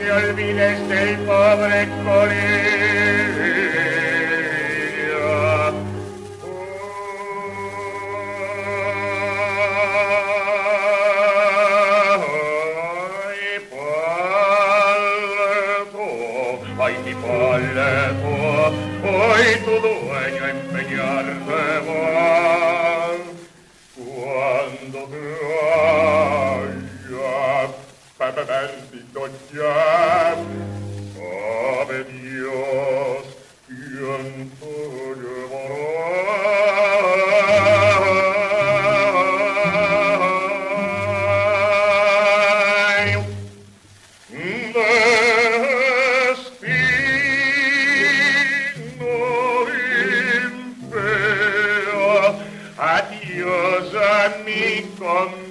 te olvides del pobre colilla. Ay, palto, ay, mi palto, hoy tu dueño empeñarte va. Cuando te adiós amigo